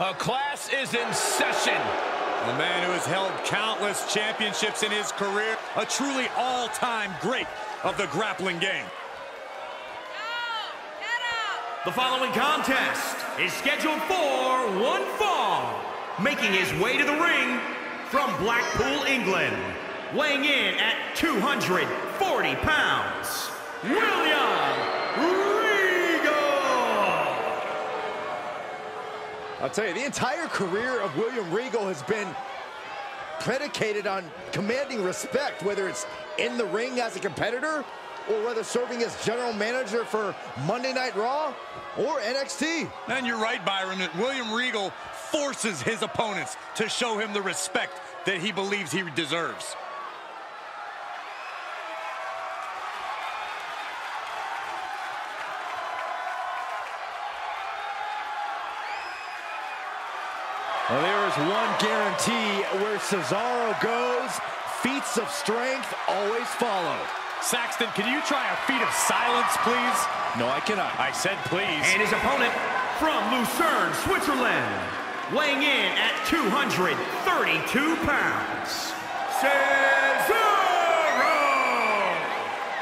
A class is in session. The man who has held countless championships in his career, a truly all-time great of the grappling game. The following contest is scheduled for one fall. Making his way to the ring from Blackpool, England, weighing in at 240 pounds, William I'll tell you, the entire career of William Regal has been predicated on commanding respect, whether it's in the ring as a competitor or whether serving as general manager for Monday Night Raw or NXT. And you're right, Byron, that William Regal forces his opponents to show him the respect that he believes he deserves. Well, there is one guarantee where Cesaro goes, feats of strength always follow. Saxton, can you try a feat of silence, please? No, I cannot. I said please. And his opponent from Lucerne, Switzerland, weighing in at 232 pounds, Cesaro!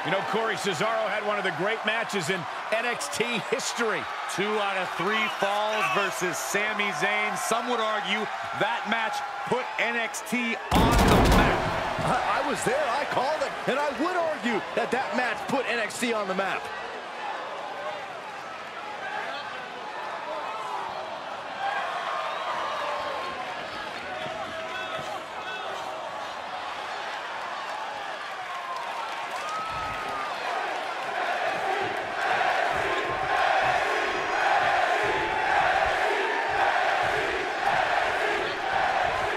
You know, Corey Cesaro had one of the great matches in NXT history. Two out of three falls versus Sami Zayn. Some would argue that match put NXT on the map. I, I was there, I called it, and I would argue that that match put NXT on the map.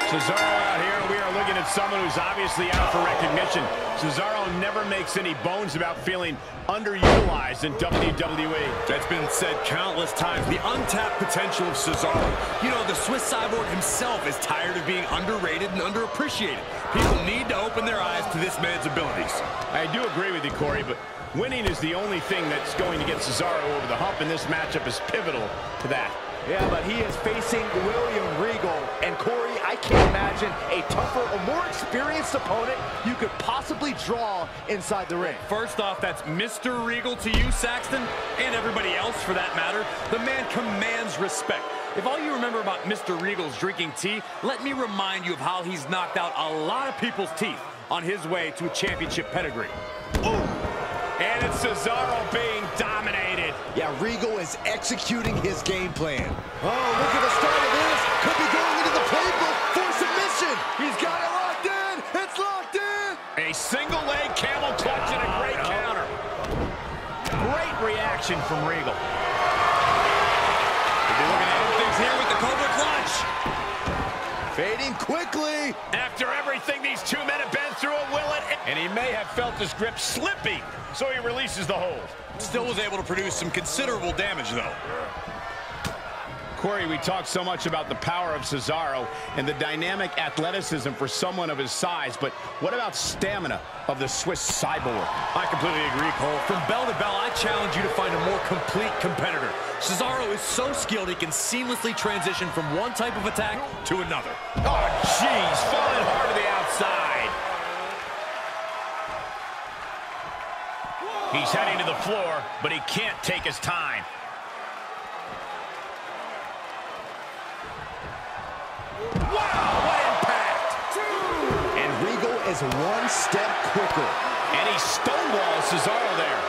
Cesaro out here, we at someone who's obviously out for recognition. Cesaro never makes any bones about feeling underutilized in WWE. That's been said countless times. The untapped potential of Cesaro. You know, the Swiss Cyborg himself is tired of being underrated and underappreciated. People need to open their eyes to this man's abilities. I do agree with you, Corey, but winning is the only thing that's going to get Cesaro over the hump, and this matchup is pivotal to that. Yeah, but he is facing William Regal. And Corey, I can't imagine a tougher or more experienced opponent you could possibly draw inside the ring. First off, that's Mr. Regal to you, Saxton, and everybody else for that matter. The man commands respect. If all you remember about Mr. Regal's drinking tea, let me remind you of how he's knocked out a lot of people's teeth on his way to a championship pedigree. And it's Cesaro being dominated. Yeah, Regal is executing his game plan. Oh, look at the start of this. Could be going into the playbook for submission. He's got it locked in. It's locked in. A single leg camel clutch and a great counter. Great reaction from Regal. We'll be looking at end things here with the Cobra Clutch. Fading quickly. After everything these two men have been through, will it? And he may have felt his grip slipping, so he releases the hold. Still was able to produce some considerable damage, though. Corey, we talk so much about the power of Cesaro and the dynamic athleticism for someone of his size, but what about stamina of the Swiss cyborg? I completely agree, Cole. From bell to bell, I challenge you to find a more complete competitor. Cesaro is so skilled he can seamlessly transition from one type of attack to another. Oh, jeez, falling hard to the outside. He's heading to the floor, but he can't take his time. Is one step quicker. And he stonewalls Cesaro there.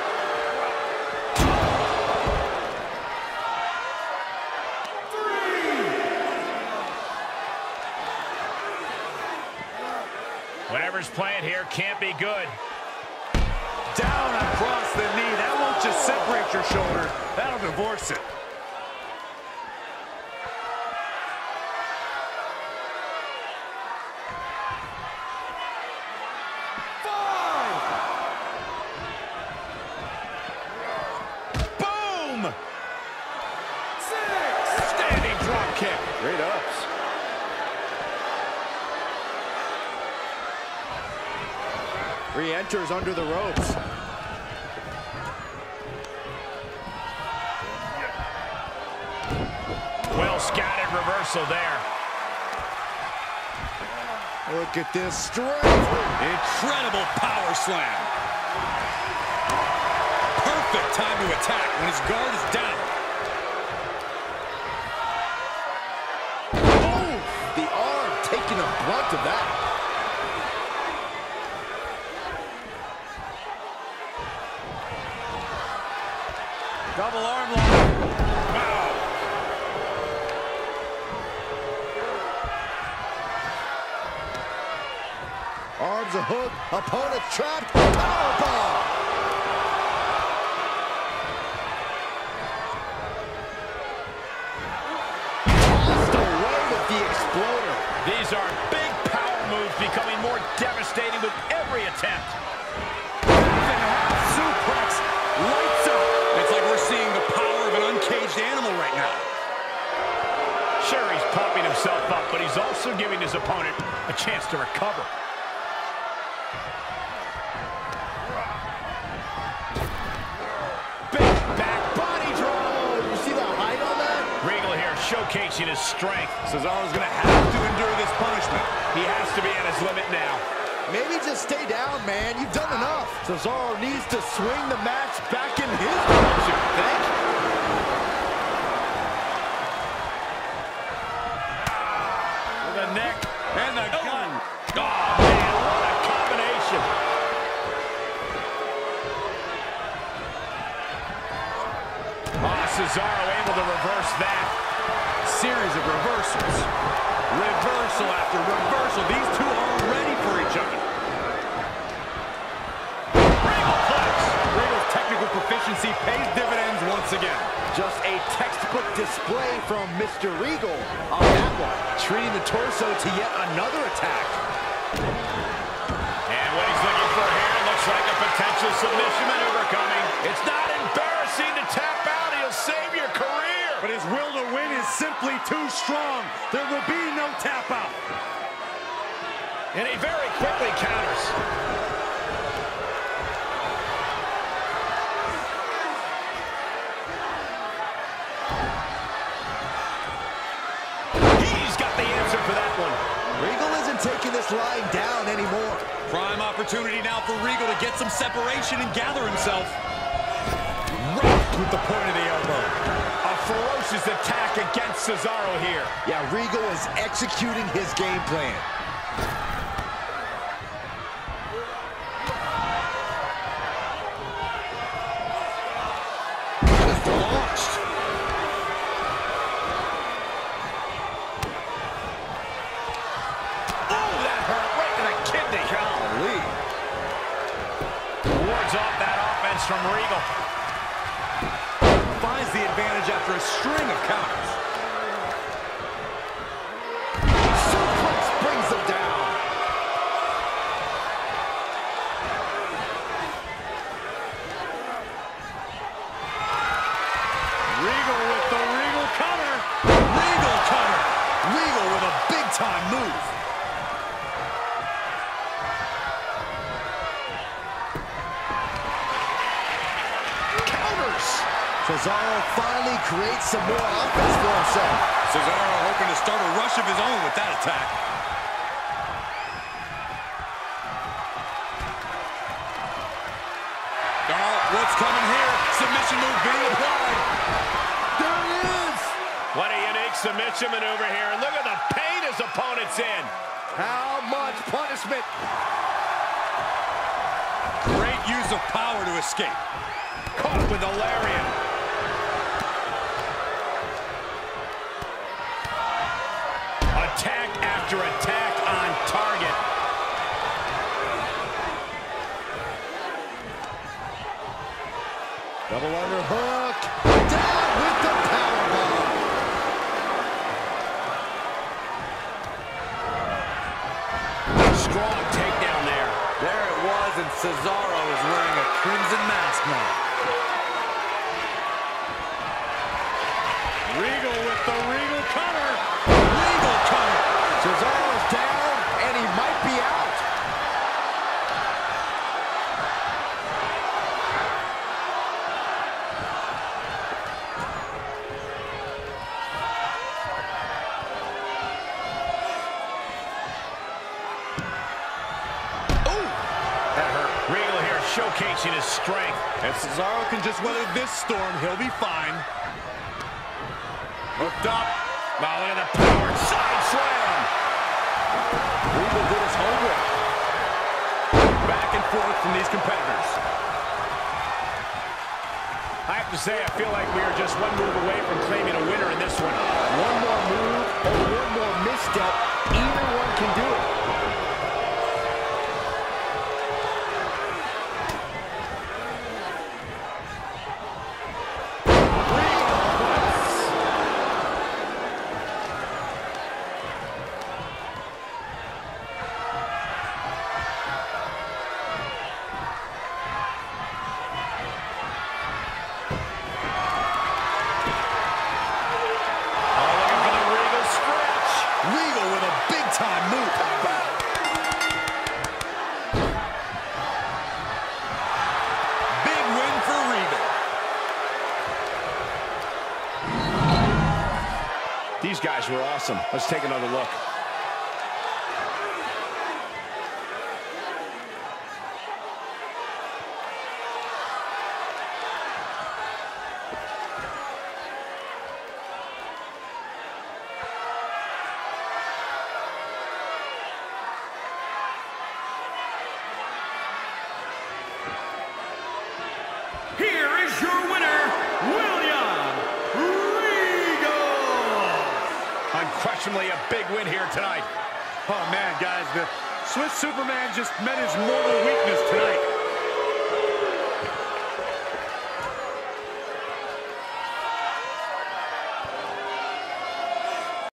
Whatever's playing here can't be good. Down across the knee. That won't just separate your shoulder. That'll divorce it. Re-enters under the ropes. Well scattered reversal there. Look at this strength. Incredible power slam. Perfect time to attack when his guard is down. Oh, the arm taking the brunt of that. Double arm lock. Wow. Arms a hook, opponent trapped, powerbomb. Tossed away with the exploder. These are big power moves becoming more devastating with every attempt. But he's also giving his opponent a chance to recover. Big back body drop. You see the height on that? Regal here showcasing his strength. Cesaro's going to have to endure this punishment. He has to be at his limit now. Maybe just stay down, man. You've done enough. Cesaro needs to swing the match back in his The neck And the gun. Oh, man, what a combination. Ah, Cesaro able to reverse that. Series of reversals. Reversal after reversal. These two are ready for each other. Regal-Plex. Regal's technical proficiency pays display from Mr. Regal on that one. Treating the torso to yet another attack. And what he's looking for here looks like a potential submission maneuver coming. It's not embarrassing to tap out. He'll save your career. But his will to win is simply too strong. There will be no tap out. And he very quickly counters. Isn't taking this line down anymore. Prime opportunity now for Regal to get some separation and gather himself. Rocked with the point of the elbow. A ferocious attack against Cesaro here. Yeah, Regal is executing his game plan. Just launched. Oh, that hurt right to the kidney. Golly. Wards off that offense from Regal. Finds the advantage after a string of counters. Suplex brings him down. Regal with the Regal counter. Regal counter. Regal with a big-time move. Cesaro finally creates some more offense for himself. Cesaro hoping to start a rush of his own with that attack. Oh, what's coming here? Submission move being applied. There it is. What a unique submission maneuver here. And look at the pain his opponent's in. How much punishment? Great use of power to escape. Caught with a lariat. Attack after attack on target. Double underhook. Down with the powerbomb. Strong takedown there. There it was, and Cesaro is wearing a crimson mask now. Showcasing his strength. If Cesaro can just weather this storm, he'll be fine. Hooked up. Now look at the power side slam. Regal did his homework. Back and forth from these competitors. I have to say, I feel like we are just one move away from claiming a winner in this one. One more move or one more misstep, either one can do it. These guys were awesome. Let's take another look. A big win here tonight. Oh, man, guys, the Swiss Superman just met his mortal weakness